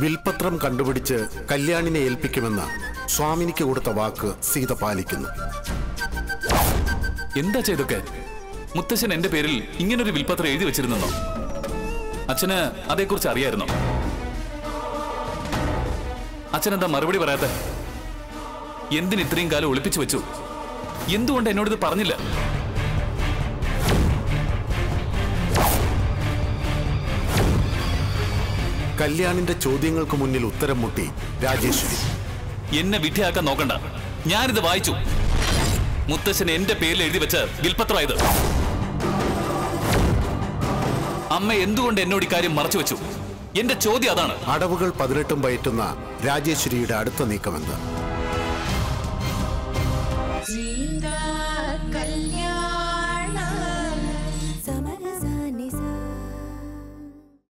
വിൽപത്രം കണ്ടുപിടിച്ച് കല്യാണിനെ ഏൽപ്പിക്കുമെന്ന് സ്വാമിനിക്ക് കൊടുത്ത വാക്ക് സീത പാലിക്കുന്നു. എന്താ ചെയ്തൊക്കെ? മുത്തശ്ശൻ എന്റെ പേരിൽ ഇങ്ങനൊരു വിൽപത്രം എഴുതി വെച്ചിരുന്നോ അച്ഛന് അതേക്കുറിച്ച് അറിയായിരുന്നോ? അച്ഛനെന്താ മറുപടി പറയാത്ത? എന്തിന് കാലം ഒളിപ്പിച്ചു വെച്ചു? എന്തുകൊണ്ട് എന്നോടിത് പറഞ്ഞില്ല? കല്യാണിന്റെ ചോദ്യങ്ങൾക്ക് മുന്നിൽ ഉത്തരം മുട്ടി രാജേശ്വരി എന്നെ വിധിയാക്കാൻ നോക്കണ്ട. ഞാനിത് വായിച്ചു. മുത്തശ്ശൻ എന്റെ പേരിൽ എഴുതി വെച്ച് വിൽപത്രമായത്. അമ്മ എന്തുകൊണ്ട് എന്നോട് ഇക്കാര്യം മറച്ചു വെച്ചു? എന്റെ ചോദ്യം അതാണ്. അടവുകൾ പതിനെട്ടും പയറ്റുന്ന രാജേശ്വരിയുടെ അടുത്ത നീക്കമെന്ത്?